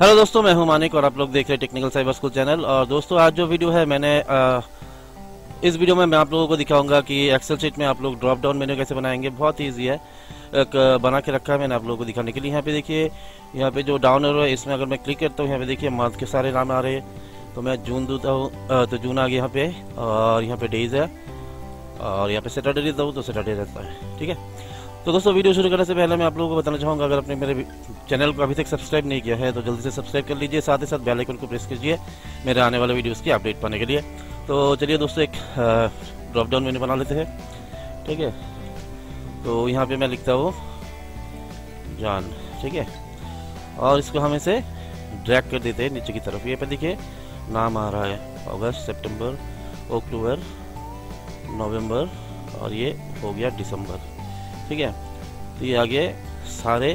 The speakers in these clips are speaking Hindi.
हेलो दोस्तों मैं हूँ मानिक और आप लोग देख रहे हैं टेक्निकल साइबर स्कूल चैनल और दोस्तों आज जो वीडियो है मैंने आ, इस वीडियो में मैं आप लोगों को दिखाऊँगा कि एक्सेल शीट में आप लोग ड्रॉप डाउन मेन्यू कैसे बनाएँगे। बहुत ईजी है। एक बना के रखा है मैंने आप लोगों को दिखाने के लिए। यहाँ पे देखिए यहाँ पे जो डाउन है इसमें अगर मैं क्लिक करता हूँ यहाँ पे देखिए मंथ के सारे नाम आ रहे हैं। तो मैं जून देता हूँ तो जून आ गया यहाँ पे। और यहाँ पे डेज़ है। और यहाँ पे सैटरडे देता हूँ तो सैटरडे रहता है। ठीक है? तो दोस्तों, वीडियो शुरू करने से पहले मैं आप लोगों को बताना चाहूँगा, अगर आपने मेरे चैनल को अभी तक सब्सक्राइब नहीं किया है तो जल्दी से सब्सक्राइब कर लीजिए, साथ ही साथ बेल आइकन को प्रेस कीजिए मेरे आने वाले वीडियोस की अपडेट पाने के लिए। तो चलिए दोस्तों, एक ड्रॉप डाउन मेन्यू बना लेते हैं। ठीक है? तो यहाँ पर मैं लिखता हूँ, जान। ठीक है? और इसको हम इसे ड्रैग कर देते हैं नीचे की तरफ़। ये पे देखिए, नाम आ रहा है, अगस्त, सितंबर, अक्टूबर, नवंबर, और ये हो गया दिसंबर। ठीक है? तो ये आगे सारे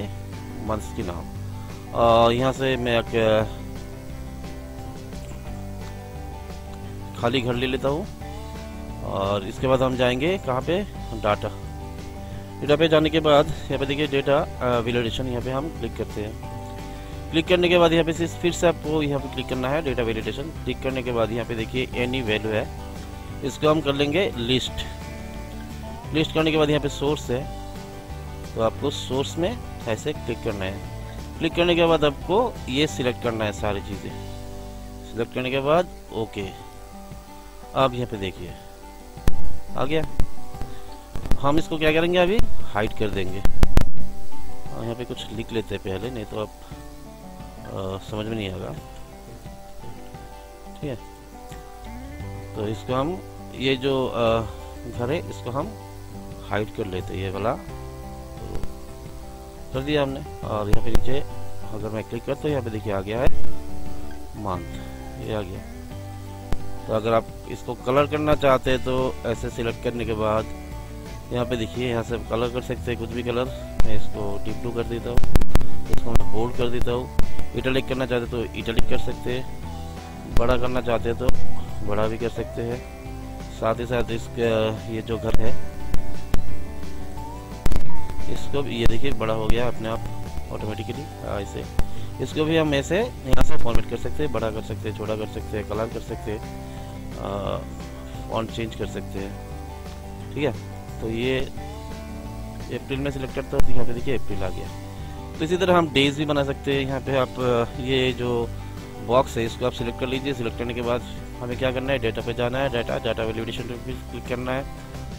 मंथ्स के नाम। यहाँ से मैं एक खाली घर ले लेता हूँ। और इसके बाद हम जाएँगे कहाँ पे? डाटा। डेटा पे जाने के बाद यहाँ पे देखिए डेटा वेलिडेशन यहाँ पे हम क्लिक करते हैं। क्लिक करने के बाद यहाँ पे फिर से आपको यहाँ पे क्लिक करना है डेटा वेलिडेशन क्लिक करने के बाद यहाँ पे देखिए एनी वैल्यू है। इसको हम कर लेंगे लिस्ट लिस्ट करने के बाद यहाँ पे सोर्स है। तो आपको सोर्स में ऐसे क्लिक करना है। क्लिक करने के बाद आपको ये सिलेक्ट करना है सारी चीज़ें। सिलेक्ट करने के बाद ओके अब यहाँ पे देखिए। आ गया। हम इसको क्या करेंगे अभी? हाइड कर देंगे। और यहाँ पे कुछ लिख लेते हैं पहले नहीं तो आप आ, समझ में नहीं आएगा। ठीक है। तो इसको हम ये जो घर है इसको हम हाइड कर लेते हैं ये वाला। कर दिया हमने। और यहाँ पे नीचे, अगर मैं क्लिक करता हूँ, यहाँ पे देखिए आ गया है मंथ ये आ गया। तो अगर आप इसको कलर करना चाहते हैं तो ऐसे सिलेक्ट करने के बाद, यहाँ पे देखिए, यहाँ से कलर कर सकते हैं कुछ भी कलर मैं इसको डीप ब्लू कर देता हूँ। इसको मैं बोल्ड कर देता हूँ। इटलिक करना चाहते तो इटलिक कर सकते हैं। बड़ा करना चाहते हैं तो बड़ा भी कर सकते हैं। साथ ही साथ इसका, ये जो घर है इसको भी ये देखिए, बड़ा हो गया अपने आप ऑटोमेटिकली ऐसे इसको भी हम ऐसे यहाँ से फॉर्मेट कर सकते हैं, बड़ा कर सकते हैं, छोटा कर सकते हैं कलर कर सकते हैं फॉन्ट चेंज कर सकते हैं। ठीक है? तो ये अप्रैल में सिलेक्ट करता हूँ तो यहाँ पे देखिए अप्रैल आ गया। तो इसी तरह हम डेज़ भी बना सकते हैं। यहाँ पे आप ये जो बॉक्स है, इसको आप सिलेक्ट कर लीजिए। सिलेक्ट करने के बाद हमें क्या करना है? डेटा पे जाना है। डाटा डाटा वैल्यूडेशन पे क्लिक करना है।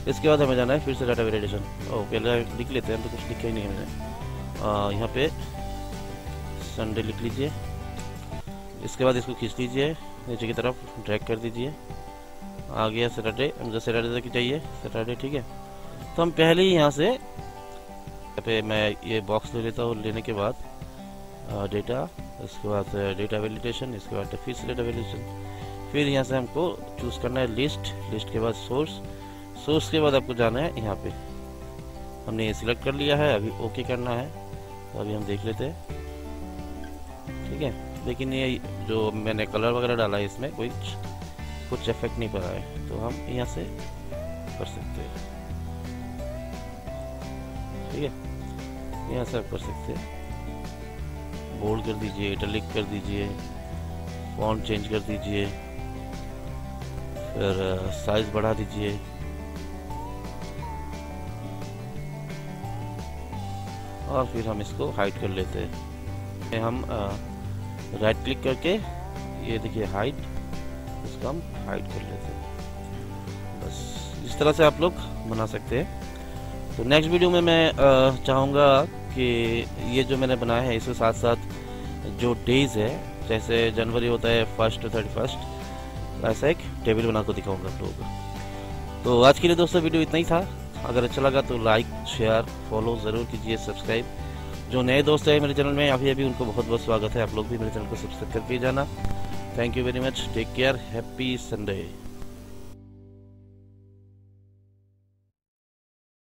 इसके बाद हमें जाना है फिर से डाटा वेरिडेशन ओ पहले लिख लेते हैं तो कुछ लिखा ही नहीं है मैंने यहाँ पे संडे लिख लीजिए। इसके बाद इसको खींच लीजिए, नीचे की तरफ़ ड्रैग कर दीजिए। आ गया सैटरडे मुझे सैटरडे तक चाहिए सैटरडे ठीक है? तो हम पहले ही यहाँ से पे मैं ये बॉक्स ले लेता हूँ, लेने के बाद डेटा इसके बाद डेटा वेलिडेशन इसके बाद फिर से डेटा वेलिडेशन फिर यहाँ से हमको चूज़ करना है लिस्ट लिस्ट के बाद सोर्स सो उसके बाद आपको जाना है यहाँ पे। हमने ये सिलेक्ट कर लिया है, अभी ओके करना है। तो अभी हम देख लेते हैं। ठीक है? लेकिन ये जो मैंने कलर वगैरह डाला है इसमें, कोई कुछ इफ़ेक्ट नहीं पड़ा है। तो हम यहाँ से कर सकते हैं। ठीक है? यहाँ से आप कर सकते हैं। बोल्ड कर दीजिए इटलिक कर दीजिए फॉन्ट चेंज कर दीजिए, फिर साइज़ बढ़ा दीजिए। और फिर हम इसको हाइड कर लेते हैं। हम राइट क्लिक करके, ये देखिए हाइड इसको हम हाइड कर लेते हैं। बस, इस तरह से आप लोग बना सकते हैं। तो नेक्स्ट वीडियो में मैं चाहूँगा कि ये जो मैंने बनाया है, इसके साथ साथ जो डेज़ है, जैसे जनवरी होता है फ़र्स्ट थर्टी फ़र्स्ट ऐसा एक टेबल बना कर दिखाऊँगा आप लोगों को। तो आज के लिए दोस्तों वीडियो इतना ही था। अगर अच्छा लगा तो लाइक, शेयर, फॉलो ज़रूर कीजिए, सब्सक्राइब। जो नए दोस्त हैं मेरे चैनल में, अभी अभी उनको बहुत बहुत स्वागत है। आप लोग भी मेरे चैनल को सब्सक्राइब करके जाना। Thank you very much take care happy Sunday